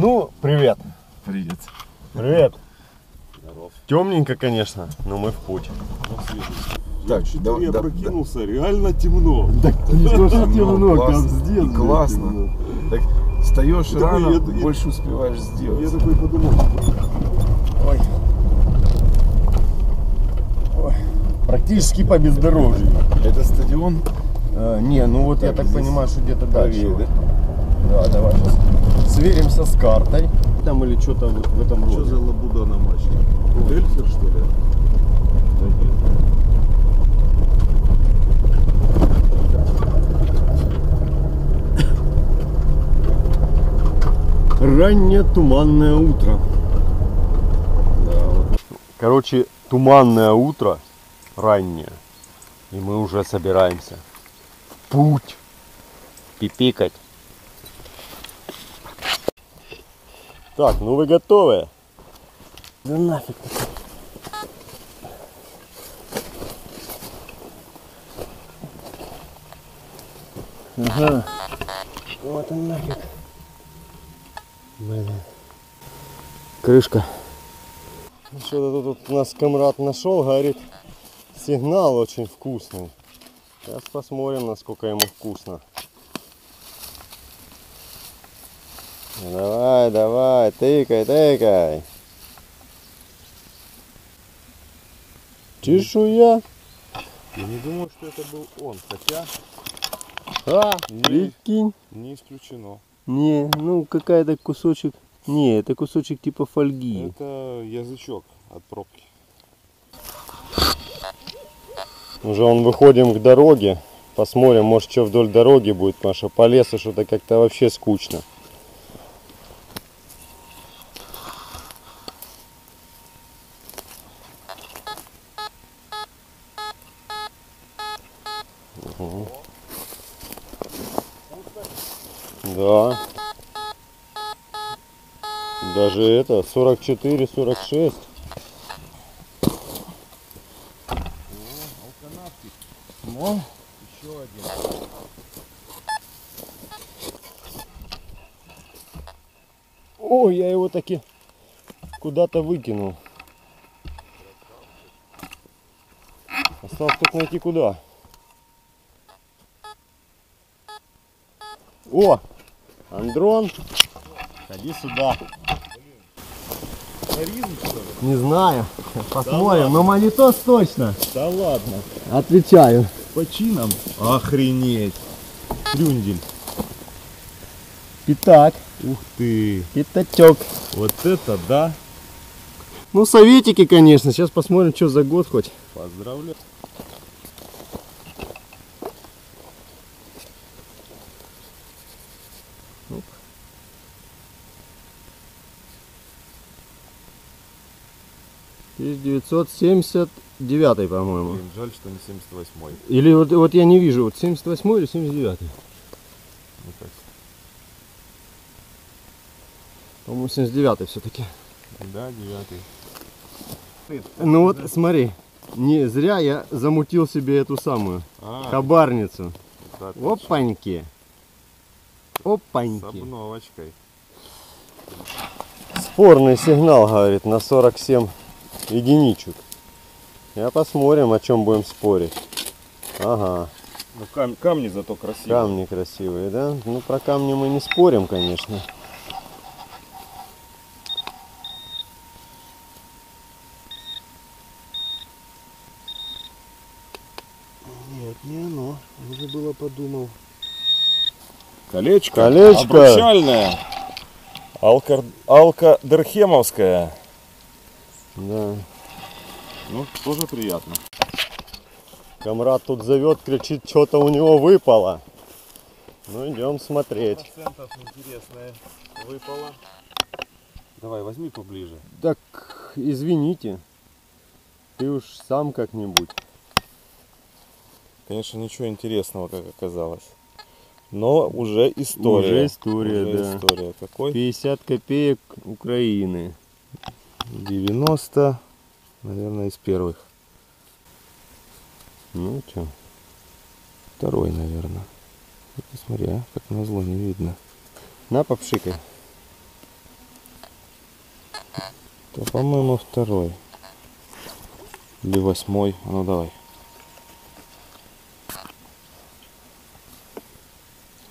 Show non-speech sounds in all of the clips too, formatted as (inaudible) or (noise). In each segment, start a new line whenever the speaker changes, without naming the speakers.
Ну, привет.
Привет.
Привет. Темненько, конечно, но мы в путь.
Так,
Что-то
да-
я
да-
прокинулся, реально темно.
Не то, что
Ну,
темно, блядь,
Классно. Так встаешь
Так
рано,
я- я-
больше успеваешь
Я
сделать.
такой подумал,
Ой. Ой. Практически по бездорожью.
Это стадион
А, не, ну вот я
Так,
так
здесь
понимаю, что где-то дальше.
правее,
Да, давай сейчас сверимся с картой. Там или что-то в, в этом
что
роде.
за лабуда на матче? Эльфер, что ли?
Раннее туманное утро. Да, вот. Короче, туманное утро, раннее. И мы уже собираемся. в Путь. Пипикать. Так, ну вы готовы? Да нафиг. Ага. Вот он нафиг. Блин. Крышка. Что-то тут у нас комрад нашел, говорит, сигнал очень вкусный. Сейчас посмотрим, насколько ему вкусно. Давай, давай, тыкай, тыкай. Чешуя.
Я не думаю, что это был он, хотя
А,
Не.
прикинь.
не исключено.
Не, ну какая-то кусочек. Не, это кусочек типа фольги.
Это язычок от пробки.
Уже он выходим к дороге. Посмотрим, может что вдоль дороги будет, потому что по лесу что-то как-то вообще скучно. Да. Даже это 44-46. Ну,
Еще один.
Ой, я его таки куда-то выкинул. Осталось только найти куда. О! Андрон! Ходи сюда.
Харизм, что ли?
Не знаю. Посмотрим. Но монитос точно.
Да ладно.
Отвечаю.
По чинам? Охренеть. Трюндель.
Пятак.
Ух ты.
Пятачок.
Вот это да.
Ну, советики, конечно. Сейчас посмотрим, что за год хоть.
Поздравляю.
Тысяча девятьсот семьдесят девятый, по-моему.
Блин, жаль, что не 78-й.
Или вот, вот я не вижу, вот 78 или 79
Ну как?
По-моему, 79 все-таки.
Да, девятый.
Ну вот смотри, не зря я замутил себе эту самую
А,
хабарницу.
да, точно.
Опаньки.
С
Опаньки.
обновочкой.
Спорный сигнал, говорит, на 47 единичек. Я посмотрим, о чем будем спорить. Ага,
Ну кам- камни зато красивые.
камни красивые, да? Ну про камни мы не спорим, конечно. Нет, не оно. Уже было подумал.
Колечко.
Колечко.
Обручальное. Алка... Алка-Дерхемовская.
Да.
Ну, тоже приятно.
Камрад тут зовет, кричит, что-то у него выпало. Ну идем смотреть.
Процентов интересное выпало. Давай, возьми поближе.
Так, извините. Ты уж сам как-нибудь.
Конечно, ничего интересного, как оказалось. Но уже история.
Уже история,
Уже
да.
история. Какой?
50 копеек Украины.
90, наверное, из первых.
Ну что,
Второй, наверное. Посмотри, а, как назло не видно.
на попшикай.
По-моему, второй. Или восьмой. А ну давай.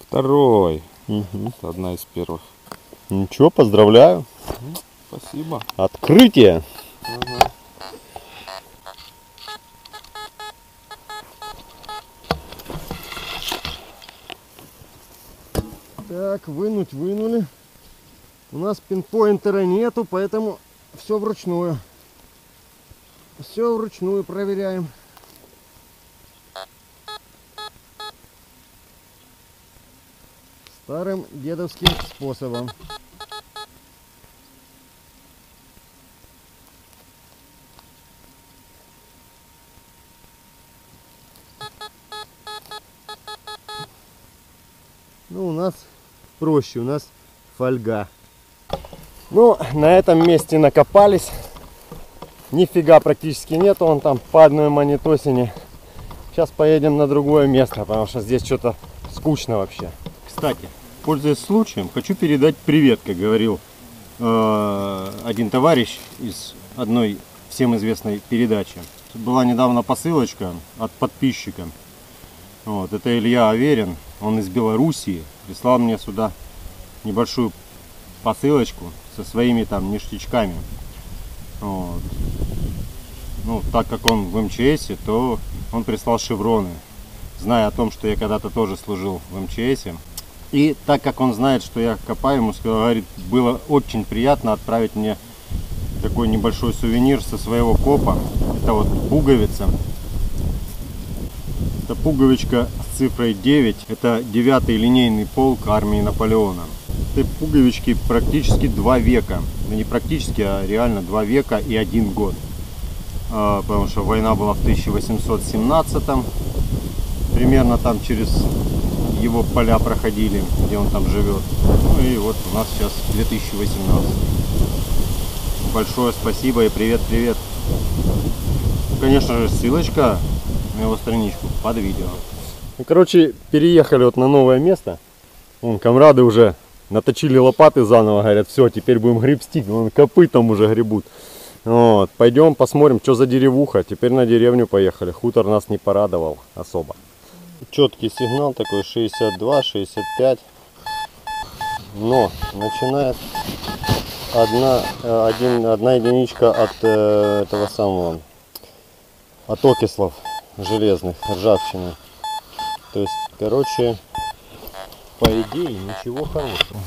Второй. Это одна из первых.
Ничего, поздравляю.
Спасибо.
Открытие. Так, вынуть вынули. У нас пинпоинтера нету, поэтому все вручную. Все вручную проверяем. Старым дедовским способом. Проще, у нас фольга. Ну, на этом месте накопались. Нифига практически нету, он там по одной монетосине. Сейчас поедем на другое место, потому что здесь что-то скучно вообще. Кстати, пользуясь случаем, хочу передать привет, как говорил э, один товарищ из одной всем известной передачи. Тут была недавно посылочка от подписчика. Вот, это Илья Аверин, он из Белоруссии, прислал мне сюда небольшую посылочку со своими там ништячками. Вот. Ну, так как он в МЧС, то он прислал шевроны, зная о том, что я когда-то тоже служил в МЧС. И так как он знает, что я копаю, ему сказал, говорит, было очень приятно отправить мне такой небольшой сувенир со своего копа. Это вот пуговица. Пуговичка с цифрой 9. Это девятый линейный полк армии Наполеона. Этой пуговички практически два века. Ну, не практически, а реально два века и один год. А, Потому что война была в 1817 Примерно там через его поля проходили, где он там живет. Ну и вот у нас сейчас 2018. Большое спасибо и привет-привет. Конечно же, ссылочка на его страничку под видео. Ну, Короче, переехали вот на новое место. Вон, комрады уже наточили лопаты заново, говорят, все, теперь будем гребсти. Вон, копытом уже гребут. Вот, пойдем посмотрим, что за деревуха. Теперь на деревню поехали. Хутор нас не порадовал особо. Четкий сигнал такой 62, 65. Но начинает одна, э, один, одна единичка от э, этого самого, от окислов железных, ржавчины. То есть, короче, по идее, ничего хорошего.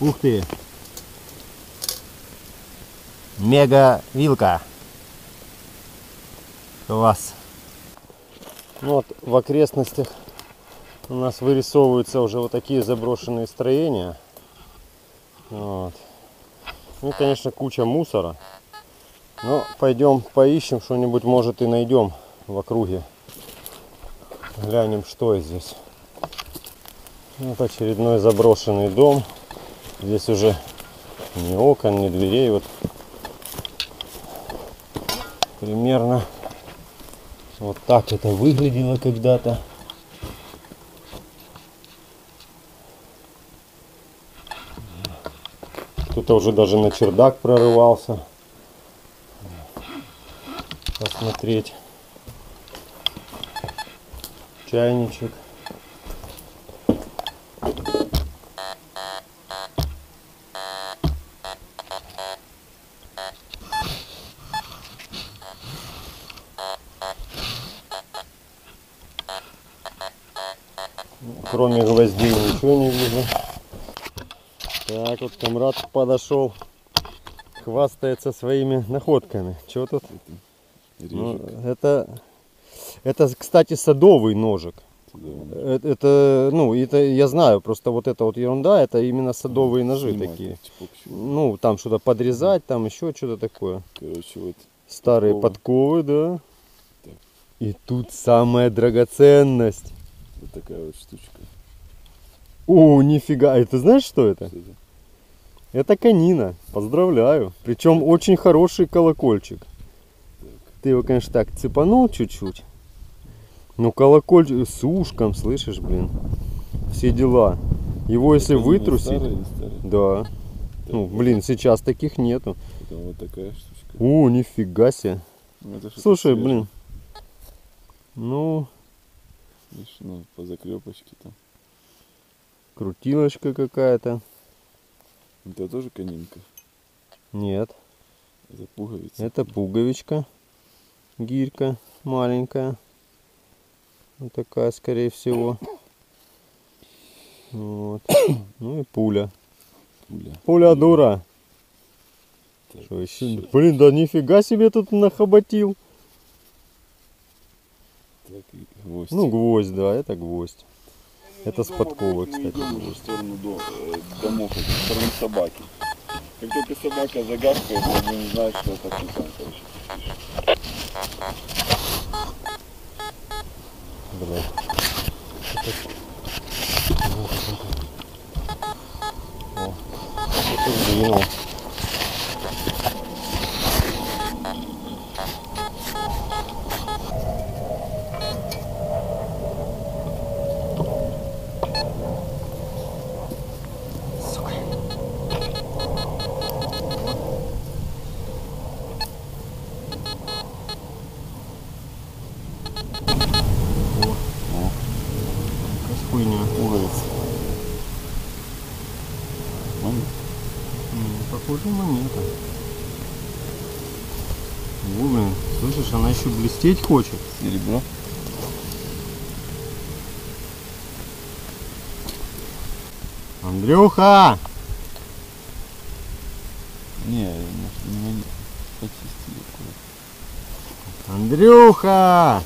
Ух ты! Мега вилка. Класс. Ну вот в окрестностях у нас вырисовываются уже вот такие заброшенные строения. Вот. Ну, конечно, куча мусора. Но пойдем поищем что-нибудь, может и найдем в округе. Глянем, что здесь. Вот очередной заброшенный дом. Здесь уже ни окон, ни дверей. Вот примерно вот так это выглядело когда-то. Кто-то уже даже на чердак прорывался. Посмотреть. Чайничек. Кроме гвоздей ничего не вижу. Так, вот комрад подошел. Хвастается своими находками. Что тут? Ну, это, это, кстати, садовый ножик. Э- Это, ну, это я знаю, просто вот эта вот ерунда, это именно садовые ножи такие. Ну, там что-то подрезать, там еще что-то такое.
Короче, вот
Старые
Подковы.
подковы, да. И тут самая драгоценность.
вот такая вот штучка.
О, нифига. Ты знаешь, что это?
Что это?
Это канина. Поздравляю. Причем очень хороший колокольчик. Ты его, конечно, так цепанул чуть-чуть. Ну, колокольчик с ушком, слышишь, блин. все дела. Его если
Это
вытрусить,
Старый, не старый.
да. Ну, блин, сейчас таких нету.
Потом вот такая штучка.
О, нифига себе.
Ну, это
Слушай,
свежее.
блин. Ну,
Видишь, ну, по заклепочке там.
крутилочка какая-то.
Это тоже конинка.
Нет,
Это пуговица.
это пуговичка. Гирька маленькая. Вот такая, скорее всего. Вот. (coughs) Ну и пуля.
Пуля.
Пуля дура.
Так,
Что еще? Блин, да нифига себе тут нахоботил.
Так, гвоздь.
Ну, гвоздь, да, это гвоздь. Это с подковы, кстати.
Мы в сторону до- э, домов, в сторону собаки. Как только собака загавкает, я будем знать, что это пусан, короче.
Блин. О, это сдвинул. Похоже монета. О, блин, слышишь, она еще блестеть хочет.
Серебро.
Андрюха!
Не, может, не монета. Почисти аккуратно.
Андрюха!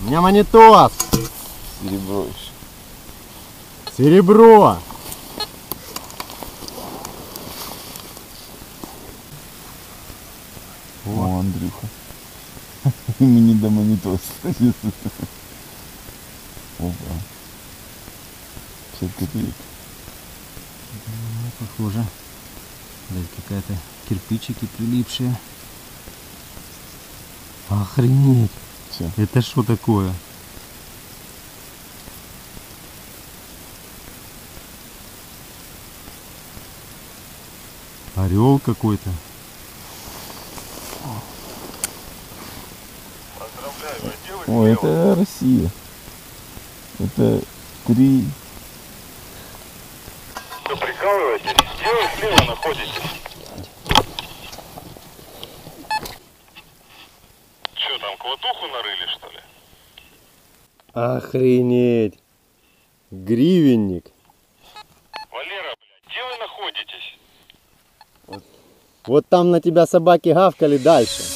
У меня монетос!
Серебро еще.
Серебро!
О, Андрюха. Не до монитора. Опа. 50 копеек.
Похоже. Блядь, какая-то кирпичики прилипшие. Охренеть!
Всё.
Это что такое? Орел какой-то.
О, это Россия. Это три.
Вы прикалываетесь? Где вы слева находитесь? Че там, кватуху нарыли, что ли?
Охренеть! Гривенник.
Валера, блядь, где вы находитесь?
Вот там на тебя собаки гавкали дальше.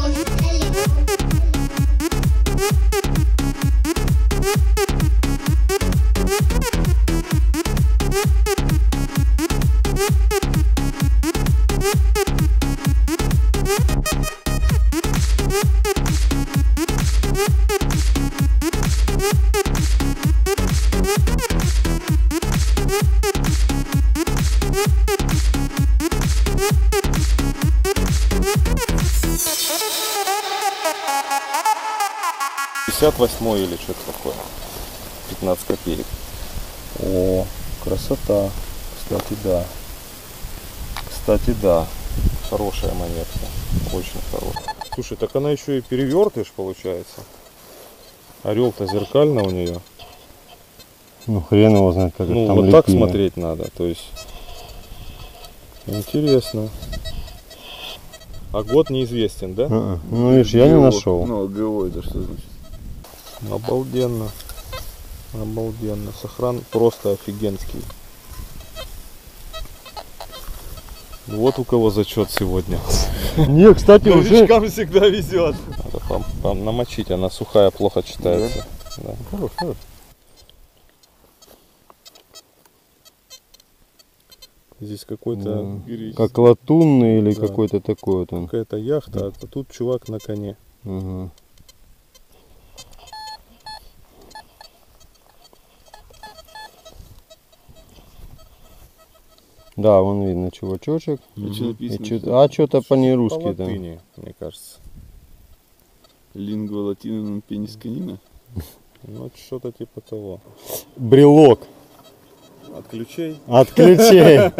58 или что-то такое. 15 копеек. О, красота. Кстати, да. Кстати, да. Хорошая монетка. Очень хорошая. Слушай, так она еще и перевертыш получается. Орел-то зеркально у нее.
Ну, хрен его знает, как
ну,
это там
Ну, вот
лепили.
так смотреть надо. То есть, интересно. А год неизвестен, да?
А-а. Ну видишь, я не
ГО.
нашел.
Ну, ГО это что значит?
Обалденно. Обалденно. Сохран просто офигенский. Вот у кого зачет сегодня.
Не, кстати, (laughs) уже...
Всегда везет.
Надо пом- намочить, она сухая, плохо читается. Да.
Хорош, хорош.
Здесь какой-то
М, Как латунный или
Да.
какой-то такой вот он.
какая-то яхта, а тут чувак на коне.
Ага. Да, вон видно чувачочек.
А что
И
написано?
чё- а что-то
По
по-нерусски там.
мне кажется.
Лингва латина пенис канина.
Ну, что-то типа того.
Брелок
От ключей.
от ключей.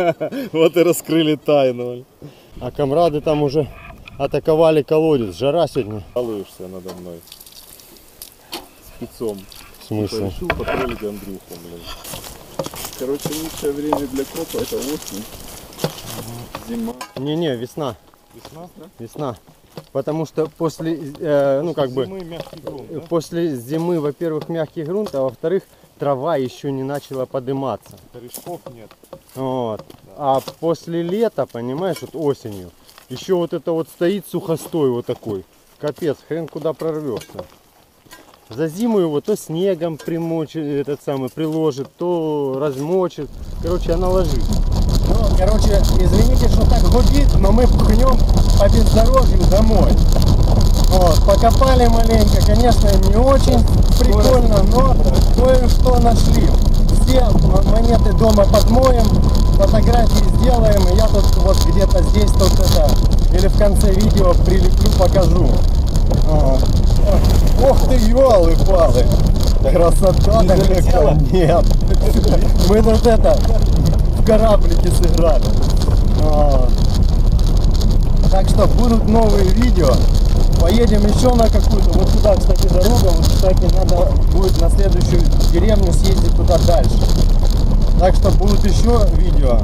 (laughs)
Вот и раскрыли тайну.
А комрады там уже атаковали колодец. Жара сегодня.
Балуешься надо мной. Спецом.
В смысле?
Решил потроллить Андрюху, блин.
Короче, лучшее время для копа это осень. Зима.
Не-не, весна.
Весна?
Весна. Потому что после, э, ну как бы,
Зимы мягкий грунт, да?
после зимы, во-первых, мягкий грунт, а во-вторых, трава еще не начала подниматься.
Корешков нет.
Вот. А после лета, понимаешь, вот осенью, еще вот это вот стоит сухостой вот такой. Капец, хрен куда прорвешься. За зиму его то снегом примочит, этот самый приложит, то размочит. Короче, она ложит. Короче, извините, что так гудит, но мы пхнем по бездорожью домой. Вот, покопали маленько, конечно, не очень прикольно, но кое-что нашли. Все монеты дома подмоем, фотографии сделаем, и я тут вот где-то здесь тут это, или в конце видео прилеплю, покажу. А, Ох ты, елы-палы! Красота какая! Нет! Мы тут это, в кораблике сыграли. А, Так что будут новые видео. Поедем еще на какую-то, вот сюда, кстати, дорога, вот, кстати, надо будет на следующую деревню съездить туда дальше. Так что будут еще видео.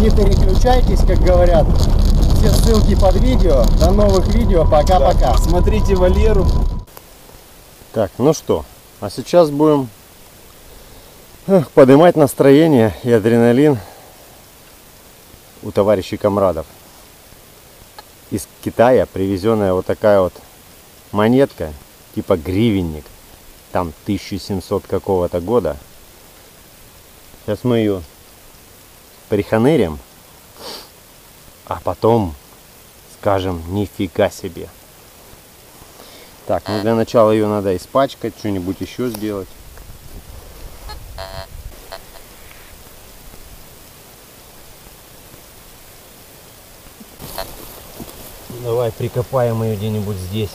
Не переключайтесь, как говорят. Все ссылки под видео. До новых видео. Пока-пока.
Смотрите Валеру.
Так, ну что, а сейчас будем поднимать настроение и адреналин у товарищей комрадов. Из Китая привезенная вот такая вот монетка, типа гривенник, там 1700 какого-то года. Сейчас мы ее приханырим, а потом скажем нифига себе. Так, ну для начала ее надо испачкать, что-нибудь еще сделать. Давай прикопаем ее где-нибудь здесь.